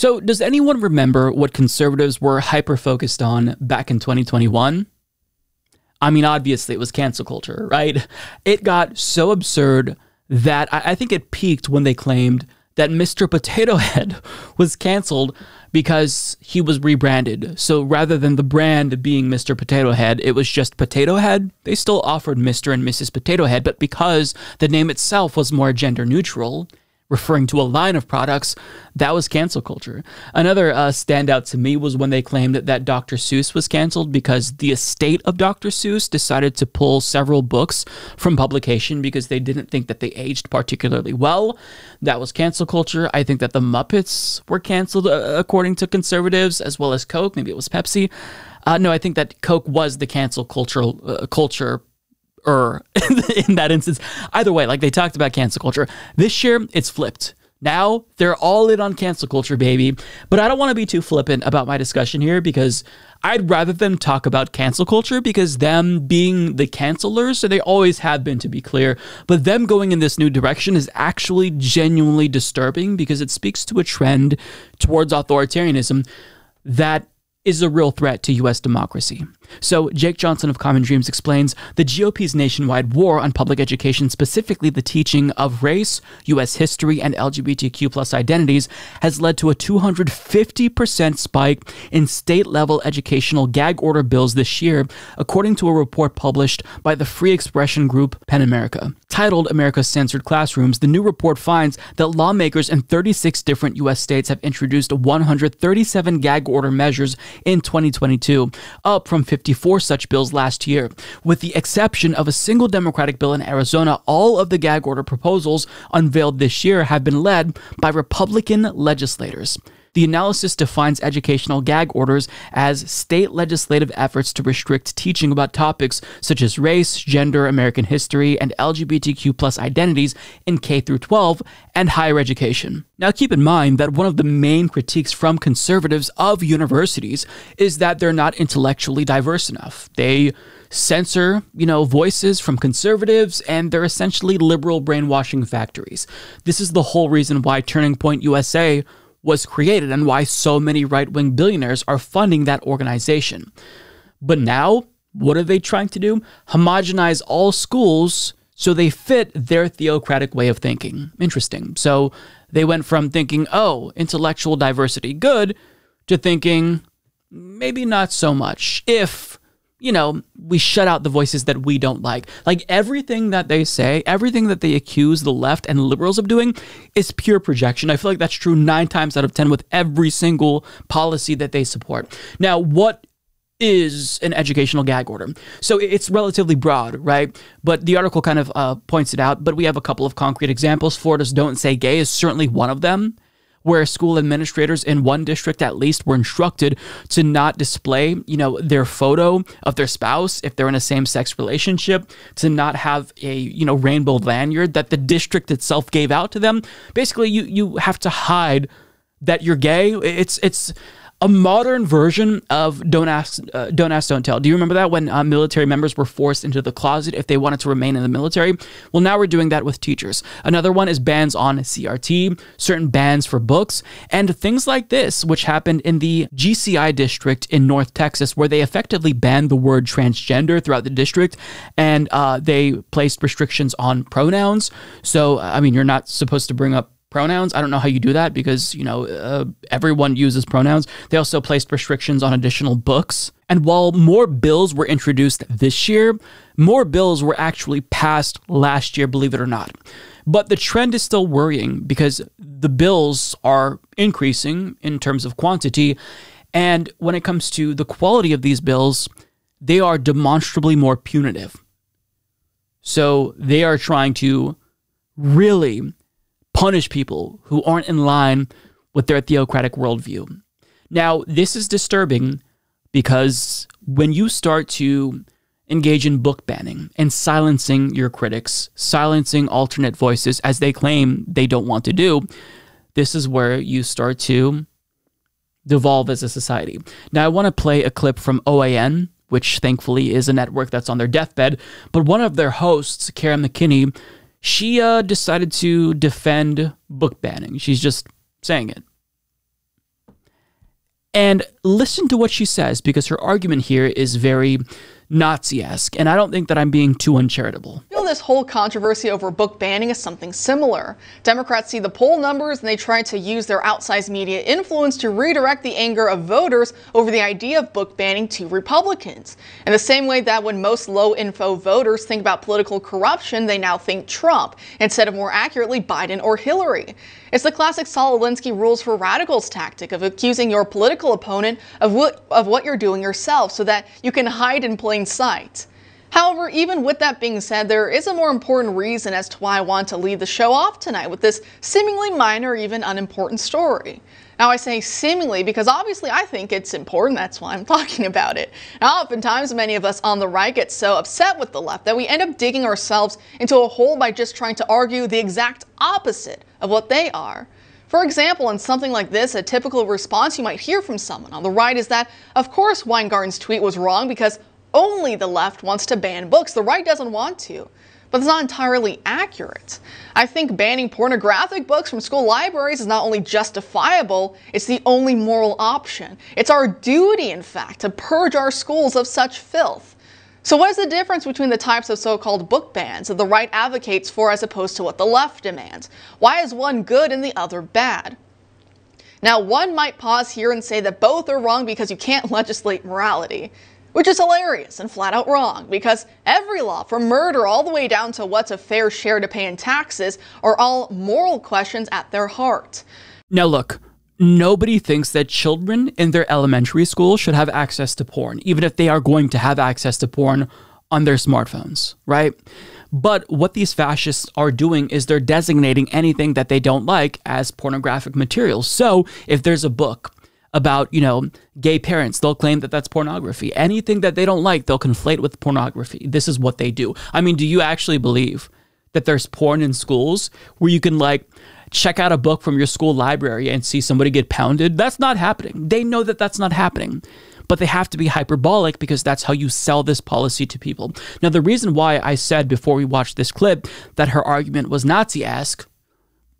So, does anyone remember what conservatives were hyper focused on back in 2021? I mean, obviously, it was cancel culture, right? It got so absurd that I, think it peaked when they claimed that Mr. Potato Head was canceled because he was rebranded. So rather than the brand being Mr. Potato Head, it was just Potato Head. They still offered Mr. and Mrs. Potato Head, but because the name itself was more gender neutral, referring to a line of products, that was cancel culture. Another uh, standout to me was when they claimed that, Dr. Seuss was canceled because the estate of Dr. Seuss decided to pull several books from publication because they didn't think that they aged particularly well. That was cancel culture. I think that the Muppets were canceled uh, according to conservatives, as well as Coke. Maybe it was Pepsi. Uh, no, I think that Coke was the cancel cultural uh, culture er in that instance. Either way, like they talked about cancel culture. This year, it's flipped. Now they're all in on cancel culture, baby. But I don't want to be too flippant about my discussion here because I'd rather them talk about cancel culture because them being the cancelers, so they always have been, to be clear, but them going in this new direction is actually genuinely disturbing because it speaks to a trend towards authoritarianism that is a real threat to US democracy. So, Jake Johnson of Common Dreams explains the GOP's nationwide war on public education, specifically the teaching of race, US history, and LGBTQ identities, has led to a 250% spike in state level educational gag order bills this year, according to a report published by the free expression group PEN America. Titled America's Censored Classrooms, the new report finds that lawmakers in 36 different US states have introduced 137 gag order measures in 2022, up from 54 such bills last year. With the exception of a single Democratic bill in Arizona, all of the gag order proposals unveiled this year have been led by Republican legislators. The analysis defines educational gag orders as state legislative efforts to restrict teaching about topics such as race, gender, American history, and LGBTQ plus identities in K through 12 and higher education. Now keep in mind that one of the main critiques from conservatives of universities is that they're not intellectually diverse enough. They censor, you know, voices from conservatives, and they're essentially liberal brainwashing factories. This is the whole reason why Turning Point USA was created and why so many right wing billionaires are funding that organization. But now, what are they trying to do? Homogenize all schools so they fit their theocratic way of thinking. Interesting. So they went from thinking, oh, intellectual diversity, good, to thinking, maybe not so much. If you know, we shut out the voices that we don't like. Like everything that they say, everything that they accuse the left and liberals of doing is pure projection. I feel like that's true nine times out of 10 with every single policy that they support. Now, what is an educational gag order. So it's relatively broad, right? But the article kind of uh, points it out. But we have a couple of concrete examples. Florida's Don't Say Gay is certainly one of them where school administrators in one district at least were instructed to not display, you know, their photo of their spouse if they're in a same-sex relationship, to not have a, you know, rainbow lanyard that the district itself gave out to them. Basically, you you have to hide that you're gay. It's it's a modern version of don't ask, uh, don't ask, don't tell. Do you remember that when uh, military members were forced into the closet if they wanted to remain in the military? Well, now we're doing that with teachers. Another one is bans on CRT, certain bans for books, and things like this, which happened in the GCI district in North Texas, where they effectively banned the word transgender throughout the district, and uh, they placed restrictions on pronouns. So, I mean, you're not supposed to bring up pronouns. I don't know how you do that because, you know, uh, everyone uses pronouns. They also placed restrictions on additional books. And while more bills were introduced this year, more bills were actually passed last year, believe it or not. But the trend is still worrying because the bills are increasing in terms of quantity. And when it comes to the quality of these bills, they are demonstrably more punitive. So they are trying to really punish people who aren't in line with their theocratic worldview. Now, this is disturbing because when you start to engage in book banning and silencing your critics, silencing alternate voices as they claim they don't want to do, this is where you start to devolve as a society. Now, I want to play a clip from OAN, which thankfully is a network that's on their deathbed, but one of their hosts, Kara McKinney, she uh, decided to defend book banning. She's just saying it. And listen to what she says because her argument here is very Nazi esque, and I don't think that I'm being too uncharitable. You know, this whole controversy over book banning is something similar. Democrats see the poll numbers and they try to use their outsized media influence to redirect the anger of voters over the idea of book banning to Republicans. In the same way that when most low info voters think about political corruption, they now think Trump, instead of more accurately Biden or Hillary. It's the classic Saul Alinsky rules for radicals tactic of accusing your political opponent of what, of what you're doing yourself so that you can hide in plain sight. However, even with that being said, there is a more important reason as to why I want to lead the show off tonight with this seemingly minor, even unimportant story. Now, I say seemingly because obviously I think it's important, that's why I'm talking about it. Now, oftentimes, many of us on the right get so upset with the left that we end up digging ourselves into a hole by just trying to argue the exact opposite of what they are. For example, in something like this, a typical response you might hear from someone on the right is that, of course, Weingarten's tweet was wrong because only the left wants to ban books. The right doesn't want to. But it's not entirely accurate. I think banning pornographic books from school libraries is not only justifiable, it's the only moral option. It's our duty, in fact, to purge our schools of such filth. So, what is the difference between the types of so called book bans that the right advocates for as opposed to what the left demands? Why is one good and the other bad? Now, one might pause here and say that both are wrong because you can't legislate morality, which is hilarious and flat out wrong because every law, from murder all the way down to what's a fair share to pay in taxes, are all moral questions at their heart. Now, look, nobody thinks that children in their elementary school should have access to porn, even if they are going to have access to porn on their smartphones, right? But what these fascists are doing is they're designating anything that they don't like as pornographic material. So if there's a book about, you know, gay parents, they'll claim that that's pornography. Anything that they don't like, they'll conflate with pornography. This is what they do. I mean, do you actually believe that there's porn in schools where you can like check out a book from your school library and see somebody get pounded. That's not happening. They know that that's not happening. But they have to be hyperbolic because that's how you sell this policy to people. Now, the reason why I said before we watched this clip that her argument was Nazi esque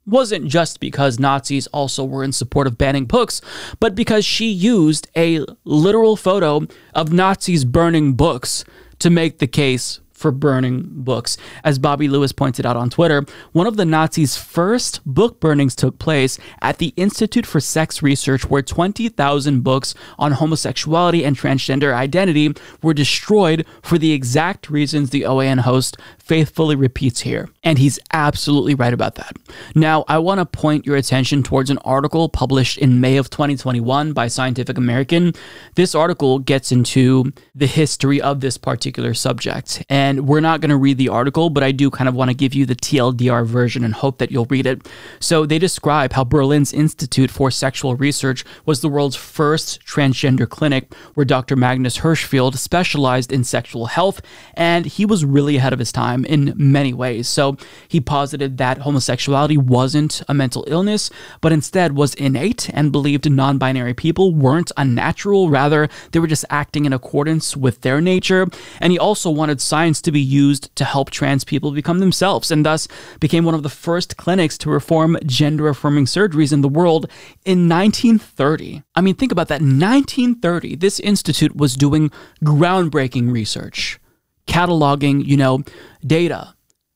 wasn't just because Nazis also were in support of banning books, but because she used a literal photo of Nazis burning books to make the case for burning books. As Bobby Lewis pointed out on Twitter, one of the Nazis' first book burnings took place at the Institute for Sex Research, where 20,000 books on homosexuality and transgender identity were destroyed for the exact reasons the OAN host faithfully repeats here. And he's absolutely right about that. Now, I want to point your attention towards an article published in May of 2021 by Scientific American. This article gets into the history of this particular subject. And we're not going to read the article, but I do kind of want to give you the TLDR version and hope that you'll read it. So they describe how Berlin's Institute for Sexual Research was the world's first transgender clinic where Dr. Magnus Hirschfeld specialized in sexual health, and he was really ahead of his time in many ways. So he posited that homosexuality wasn't a mental illness, but instead was innate and believed non binary people weren't unnatural, rather, they were just acting in accordance with their nature. And he also wanted science to be used to help trans people become themselves, and thus became one of the first clinics to perform gender affirming surgeries in the world in 1930. I mean, think about that. 1930, this institute was doing groundbreaking research cataloging, you know, data,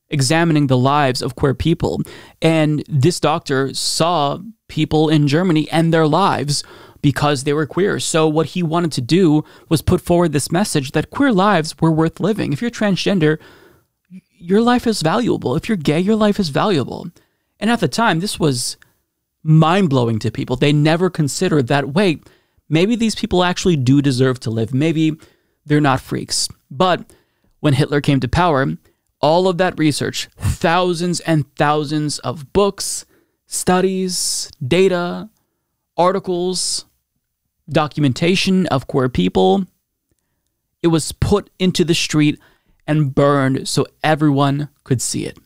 examining the lives of queer people. And this doctor saw people in Germany and their lives because they were queer. So what he wanted to do was put forward this message that queer lives were worth living. If you're transgender, your life is valuable. If you're gay, your life is valuable. And at the time, this was mind blowing to people. They never considered that, wait, maybe these people actually do deserve to live. Maybe they're not freaks. But when Hitler came to power, all of that research, thousands and thousands of books, studies, data, articles, documentation of queer people, it was put into the street and burned so everyone could see it.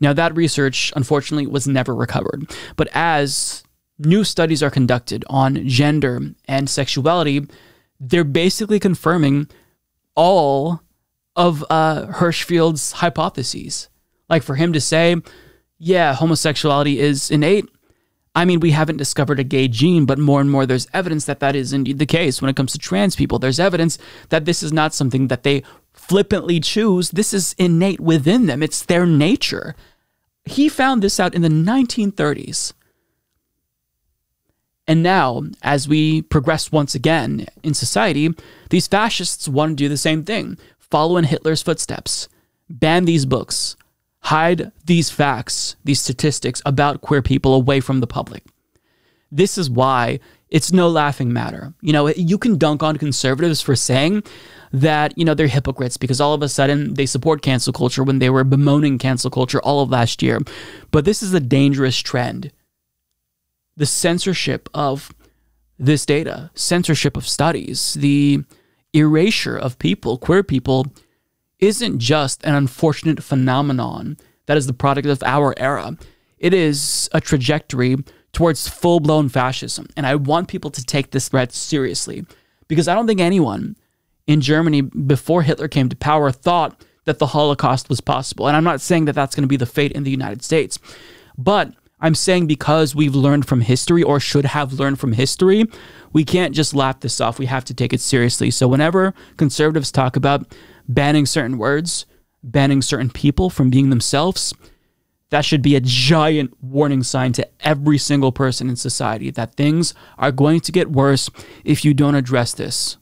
Now, that research, unfortunately, was never recovered. But as new studies are conducted on gender and sexuality, they're basically confirming all of uh, Hirschfeld's hypotheses. Like for him to say, yeah, homosexuality is innate. I mean, we haven't discovered a gay gene, but more and more there's evidence that that is indeed the case when it comes to trans people. There's evidence that this is not something that they flippantly choose. This is innate within them, it's their nature. He found this out in the 1930s. And now, as we progress once again in society, these fascists want to do the same thing follow in Hitler's footsteps, ban these books, hide these facts, these statistics about queer people away from the public. This is why it's no laughing matter. You know, you can dunk on conservatives for saying that, you know, they're hypocrites because all of a sudden they support cancel culture when they were bemoaning cancel culture all of last year. But this is a dangerous trend the censorship of this data, censorship of studies, the erasure of people, queer people, isn't just an unfortunate phenomenon that is the product of our era. It is a trajectory towards full blown fascism. And I want people to take this threat seriously because I don't think anyone in Germany before Hitler came to power thought that the Holocaust was possible. And I'm not saying that that's going to be the fate in the United States. But I'm saying because we've learned from history or should have learned from history, we can't just laugh this off. We have to take it seriously. So whenever conservatives talk about banning certain words, banning certain people from being themselves, that should be a giant warning sign to every single person in society that things are going to get worse if you don't address this.